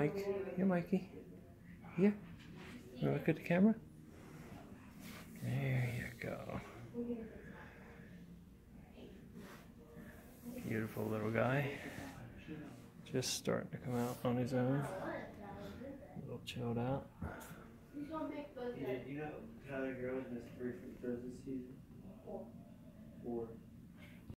Mike. Here, Mikey. Here. Wanna Look at the camera. There you go. Beautiful little guy. Just starting to come out on his own. A little chilled out. Yeah, you know Tyler Girls missed three free throws this season?